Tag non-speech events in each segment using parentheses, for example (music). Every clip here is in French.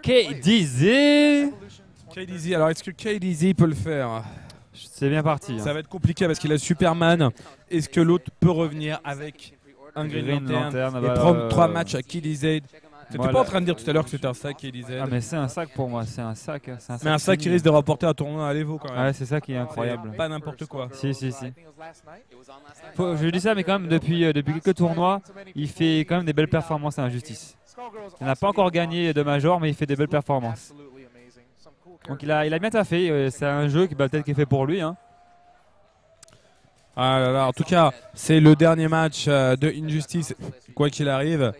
KDZ KDZ, alors est-ce que KDZ peut le faire? C'est bien parti. hein. Ça va être compliqué parce qu'il a Superman. Est-ce que l'autre peut revenir avec un Green, Lantern, et bah, prendre euh, trois matchs à KDZ T'étais Voilà. pas en train de dire tout à l'heure que c'était un sac KDZ Ah mais c'est un sac pour moi, c'est un sac. c'est un Mais un sac qui risque de rapporter un tournoi à l'Evo quand même. Ouais, c'est ça qui est incroyable. Pas n'importe quoi. Si, si, si. Faut- je dis ça, mais quand même, depuis, euh, depuis quelques tournois, il fait quand même des belles performances à Injustice. Il n'a pas encore gagné de Major, mais il fait des belles performances. Donc il a, il a bien taffé. euh, C'est un jeu qui bah, peut-être qui est fait pour lui. Hein. Ah là là, en tout cas, c'est le dernier match euh, de Injustice, quoi qu'il arrive.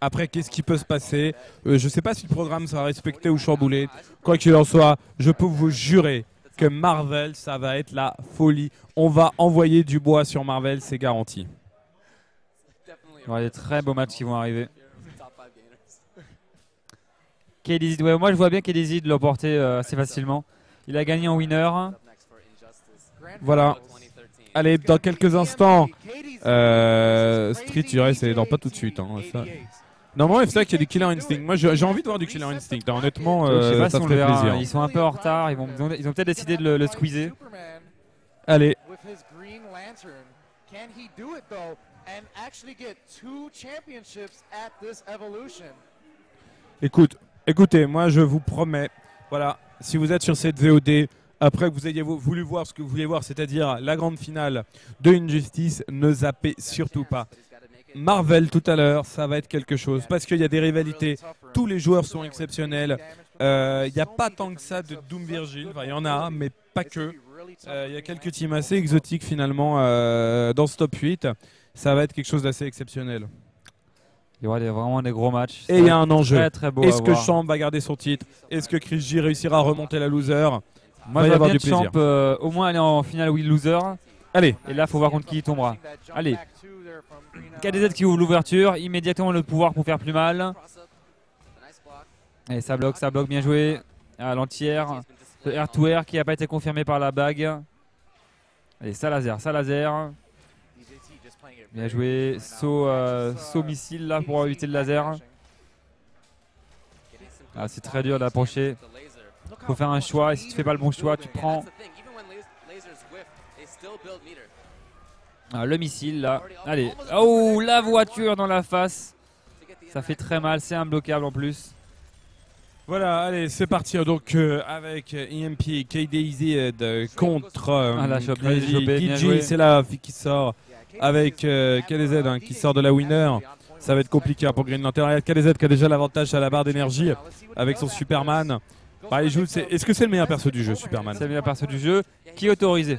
Après, qu'est-ce qui peut se passer? Euh, Je sais pas si le programme sera respecté ou chamboulé. Quoi qu'il en soit, je peux vous jurer que Marvel, ça va être la folie. On va envoyer du bois sur Marvel, c'est garanti. Il y aura des très beaux matchs qui vont arriver. Ouais, moi je vois bien de l'emporter euh, assez facilement. Il a gagné en winner. Voilà. Allez, dans quelques instants, euh, Street, je dirais, c'est dans pas tout de suite. hein, ça. Normalement, c'est ça qu'il y a du Killer Instinct. Moi, j'ai envie de voir du Killer Instinct. Honnêtement, euh, pas ça si on ferait le verra. plaisir. Ils sont un peu en retard. Ils, vont, ils ont, ils ont peut-être décidé de le, le squeezer. Allez, with his Green Lantern. Can he do it though and actually get two championships at this evolution? Écoute, écoutez, moi je vous promets, voilà, si vous êtes sur cette VOD, après que vous ayez vou- voulu voir ce que vous voulez voir, c'est-à-dire la grande finale de Injustice, ne zappez surtout pas. Marvel tout à l'heure, ça va être quelque chose, parce qu'il y a des rivalités, tous les joueurs sont exceptionnels, Euh, il n'y a pas tant que ça de Doom Virgil, Enfin, il y en a, mais pas que. Euh, Il y a quelques teams assez exotiques finalement euh, dans ce top 8, ça va être quelque chose d'assez exceptionnel. Il y aura des- vraiment des gros matchs. Et il y a un enjeu. Est-ce que. Champ va garder son titre? Est-ce que Chris J réussira à remonter la loser? Moi, va y je vois du plaisir. Champ au moins aller en finale oui loser. Allez, Et là, faut voir contre qui il tombera. Allez. KDZ qui ouvre l'ouverture, immédiatement le pouvoir pour faire plus mal. Et ça bloque, ça bloque, bien joué. À l'entière. Le air to air qui n'a pas été confirmé par la bague. Allez, ça laser, ça laser. Bien joué. Saut, euh, saut missile là pour éviter le laser. Ah, c'est très dur d'approcher. Faut faire un choix et si tu fais pas le bon choix, tu prends ah, le missile là. Allez. Oh, la voiture dans la face. Ça fait très mal, c'est imbloquable en plus. voilà, allez, c'est parti. Donc euh, avec EMP, KDZ euh, contre euh, Ah, la DJ, c'est la fille qui sort avec euh, KDZ hein, qui sort de la winner. Ça va être compliqué hein, pour Green Lantern. KDZ qui a déjà l'avantage à la barre d'énergie avec son Superman. Bah, Est-ce que c'est le meilleur perso du jeu, Superman? C'est le meilleur perso du jeu. Qui est autorisé?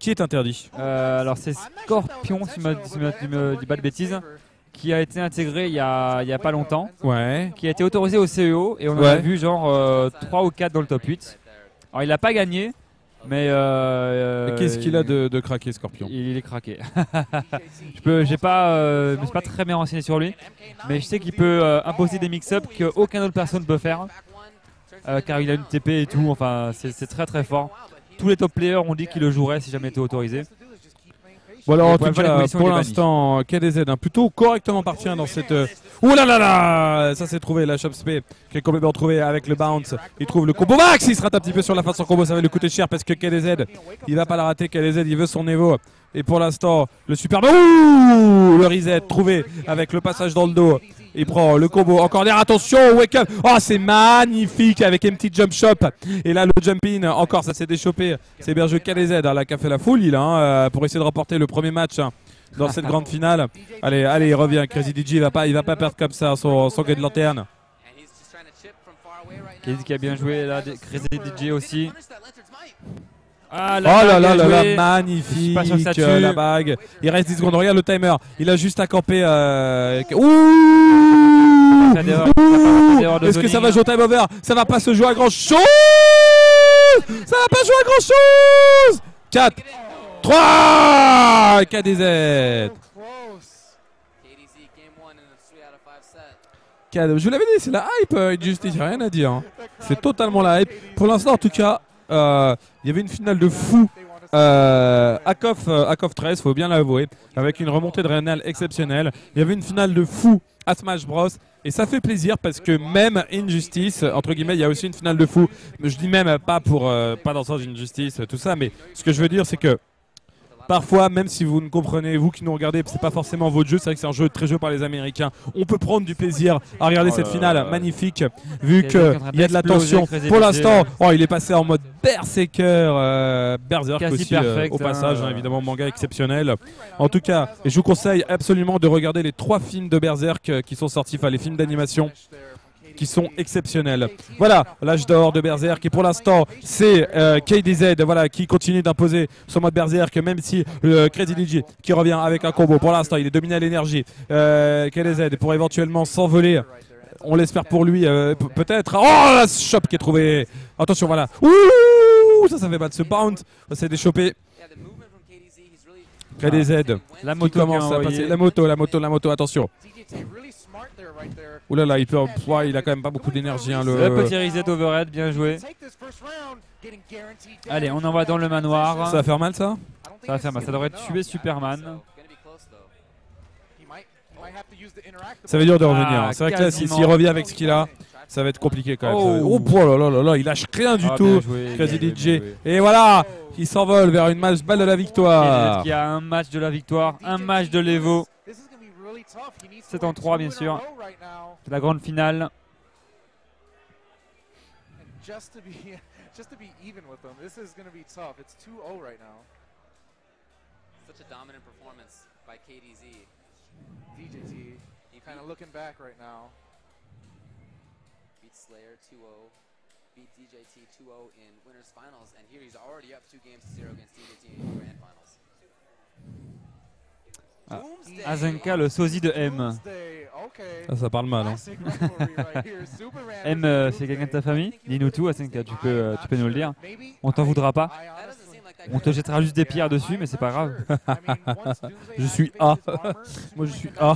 Qui est interdit Euh, Alors c'est Scorpion, si je me dis pas de bêtises, qui a été intégré il y a, il y a pas longtemps, Ouais. qui a été autorisé au CEO et on en a vu genre 3 ou 4 dans le top 8. Alors il n'a pas gagné, mais... euh, Mais Qu'est-ce qu'il a de, de craqué, Scorpion? Il, est craqué. (laughs) je peux, j'ai pas, euh, je me suis pas très bien renseigné sur lui, mais je sais qu'il peut euh, imposer des mix-up qu'aucune autre personne ne peut faire, euh, car il a une TP et tout. Enfin, c'est très très fort. Tous les top players ont dit qu'il le jouerait si jamais était autorisé. Bon Et en pour tout cas, pour l'instant, KDZ, hein, plutôt correctement parti hein, dans cette... euh, Ouh là là là Ça s'est trouvé, la Shop Spé qui est complètement trouvé avec le bounce. Il trouve le combo max, il se rate un petit peu sur la fin de son combo, ça va lui coûter cher parce que KDZ, il va pas la rater, KDZ, il veut son Evo. Et pour l'instant, le super... Ouh Le reset trouvé avec le passage dans le dos. Il prend le combo. Encore d'air, attention, wake up. Oh, c'est magnifique avec un petit jump shop. Et là, le jump in, encore, ça s'est déchopé. C'est joué KDZ, hein, là, qui a fait la folie, là, hein, euh, pour essayer de remporter le premier match hein, dans cette grande finale. Allez, allez, il revient. Crazy DJ, il va pas, il va pas perdre comme ça son, son de lanterne. Qui qui a bien joué là, Crazy DJ aussi. Ah Oh là là là là, magnifique euh, la bague. Il reste 10 secondes. Regarde le timer. Il a juste à camper. euh, Ouh Est-ce que ça va jouer au time over Ça va pas se jouer à grand chose Ça va pas jouer à grand chose 4 3 KDZ Je vous l'avais dit, c'est la hype, euh, Injustice, y a rien à dire. hein. C'est totalement la hype. Pour l'instant, en tout cas, euh, il y avait une finale de fou. Euh, à KOF 13, faut bien l'avouer, avec une remontée de Renal exceptionnelle. Il y avait une finale de fou à Smash Bros. Et ça fait plaisir parce que même Injustice, entre guillemets, il y a aussi une finale de fou. Je dis même pas pour euh, pas dans le sens d'Injustice, tout ça, mais ce que je veux dire, c'est que parfois, même si vous ne comprenez, vous qui nous regardez, c'est pas forcément votre jeu, c'est vrai que c'est un jeu très joué par les Américains. On peut prendre du plaisir à regarder Oh cette finale là. magnifique, vu qu'il y a de la tension. Pour l'instant, oh, il est passé en mode berserker, euh, berserk Quasi aussi euh, au passage, hein. hein, évidemment manga exceptionnel. En tout cas, et je vous conseille absolument de regarder les trois films de berserk euh, qui sont sortis, enfin les films d'animation qui sont exceptionnels. Voilà, l'âge d'or de Berserk. Et pour l'instant, c'est euh, KDZ voilà, qui continue d'imposer son mode Berserk, même si le Crazy DJ qui revient avec un combo. Pour l'instant, il est dominé à l'énergie. Euh, KDZ pour éventuellement s'envoler. On l'espère pour lui, euh, pe- peut-être. Oh, la shop qui est trouvé. Attention, voilà. Ouh, ça, ça fait mal. Ce bounce, ça s'est déchopé. KDZ La qui moto commence qui a à passer. La moto, la moto, la moto, attention. Ouh là là, il, peut, ouais, il a quand même pas beaucoup d'énergie. hein, Le le... petit reset overhead, bien joué. Allez, on envoie dans le manoir. Ça va faire mal ça? Ça va faire mal. Ça devrait tuer Superman. Ça veut dire de Ah, revenir. C'est vrai que là, si- s'il revient avec ce qu'il a, ça va être compliqué quand même. Oh. Oh, oh là là là là, il lâche rien du Ah, tout. joué, Crazy bien joué, DJ. Et voilà, il s'envole vers une match balle de la victoire. Qui a un match de la victoire, un match de l'Evo. This is gonna be really tough. He needs to C'est en win trois, two bien in a sûr. C'est la grande finale. And just to be (laughs) just to be even with them, this is gonna be tough. It's 2-0 right now. Such a dominant performance by KDZ. DJT He kind of looking back right now. Beat Slayer 2-0, beat DJT 2-0 in winners finals, and here he's already up two games to zero against DJT in the grand finals. Ah. Azenka, le sosie de M. Doomsday, okay. Ça, ça parle mal. Hein. (laughs) M, euh, c'est quelqu'un de ta famille? Dis-nous tout, Azenka, tu peux, euh, tu peux nous le dire. On t'en voudra pas. On te jettera juste des pierres dessus, mais c'est pas grave. (laughs) Je suis A. (laughs) Moi, je suis A.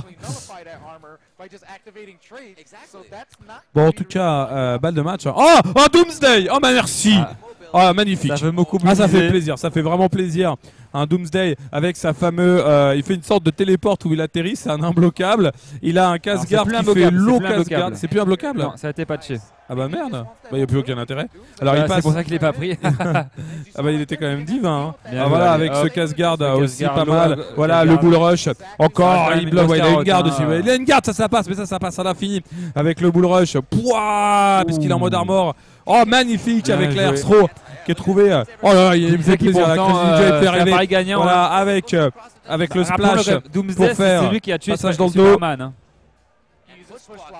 Bon, en tout cas, euh, balle de match. Oh, oh, Doomsday Oh, bah merci Ah, Ah, magnifique Ça fait beaucoup Ah, ça fait plaisir. ça fait vraiment plaisir. Un Doomsday avec sa fameuse. euh, il fait une sorte de téléporte où il atterrit, c'est un imbloquable. Il a un casse-garde qui fait low c'est plus casse-garde. C'est plus imbloquable? Non, ça a été patché. Ah bah merde Bah, il n'y a plus aucun intérêt. Alors, Voilà, il c'est passe. pour ça qu'il est pas pris. (laughs) (laughs) Ah bah il était quand même divin. Hein. Ah, voilà avec hop. ce casse-garde Le aussi pas mal. Voilà le bull rush. Encore il bloque. ouais, il a une garde aussi. hein. Il a une garde ça ça passe mais ça ça passe à l'infini avec le bull rush. Pouah puisqu'il est en mode armor. Oh magnifique Bien avec l'air throw qui est trouvé. euh, Oh là là il me fait plaisir. La euh, fait rêver. gagnant. Voilà hein. avec euh, avec le splash. Doomsday, pour faire c'est lui qui a tué passage dans le dos. Superman. hein.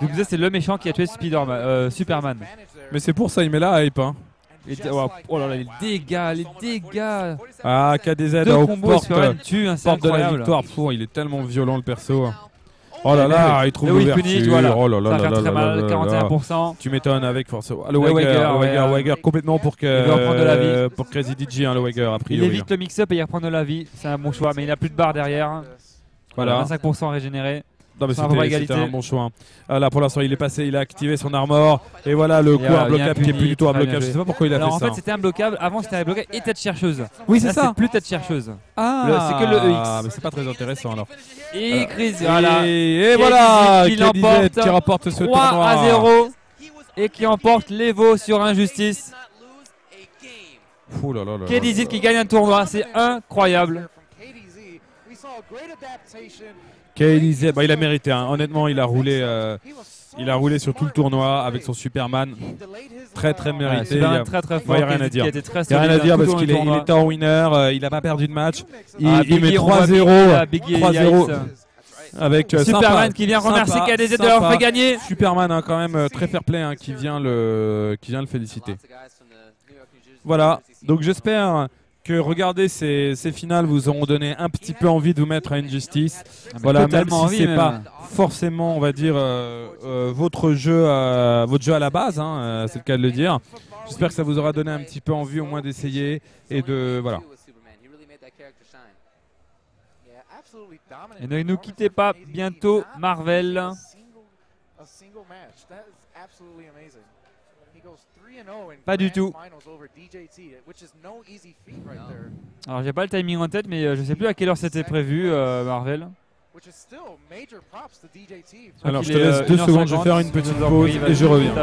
Doomsday, c'est le méchant qui a tué Spider-Man, euh, Superman. Mais c'est pour ça il met la hype. Hein. Les oh, oh là là, les dégâts, les dégâts. Ah KDZ Deux aux portes, Superman tue, hein, porte de la victoire. Il est tellement violent le perso. Oh là là il trouve l'ouverture. voilà. Oh là Ça va faire très mal, là là. 41%. Tu m'étonnes avec force. Ah, le Wager, complètement pour que Il reprendre de la vie. pour Crazy DJ hein, le Wager a Il évite le mix-up et il reprend de la vie. C'est un bon choix, mais il a plus de barre derrière. Voilà. 25% régénéré. Non mais C'est un peu c'était égalité. c'était un bon choix. hein. Ah, là pour l'instant il est passé, il a activé son armor et voilà le coup voilà, un blocable qui est plus du tout un blocable. Je sais pas pourquoi il a Alors fait en ça. fait, c'était un bloquable. Avant, c'était un bloquable et tête chercheuse. Oui c'est ça. plus tête chercheuse. Ah, c'est que le EX. Ah mais c'est pas très intéressant alors. Et Chris, voilà. Et, voilà qui l'emporte. qui remporte ce 3 tournoi. à 0 et qui emporte l'Evo sur injustice. Ouh là là là là. KDZ qui gagne un tournoi, c'est incroyable. KDZ, bah, il a mérité. hein. Honnêtement il a roulé, euh, il a roulé sur tout le tournoi avec son Superman. Très très mérité. Il a- un très très fort. Ouais, y a rien à dire. Il n'y a rien à dire parce qu'il il était en winner, euh, il n'a pas perdu de match. Il, Ah, il met Biggie, on voit 3-0 Biggie, là, Biggie 3-0 Yikes. avec euh, Superman sympa, qui vient remercier KDZ de l'avoir fait gagner. Superman hein, quand même euh, très fair play hein, qui vient le qui vient le féliciter. Voilà, donc j'espère que regarder ces, ces finales vous auront donné un petit peu envie de vous mettre à Injustice. Voilà, même si c'est pas forcément, on va dire, euh, euh, votre jeu, euh, votre jeu à la base, hein, euh, c'est le cas de le dire. J'espère que ça vous aura donné un petit peu envie au moins d'essayer et de voilà. Et ne nous quittez pas, bientôt Marvel. Pas du tout. oh Alors j'ai pas le timing en tête, mais euh, je sais plus à quelle heure c'était prévu, euh, Marvel. Alors, je te laisse euh, deux 1h50, secondes, je vais faire une petite pause et je reviens.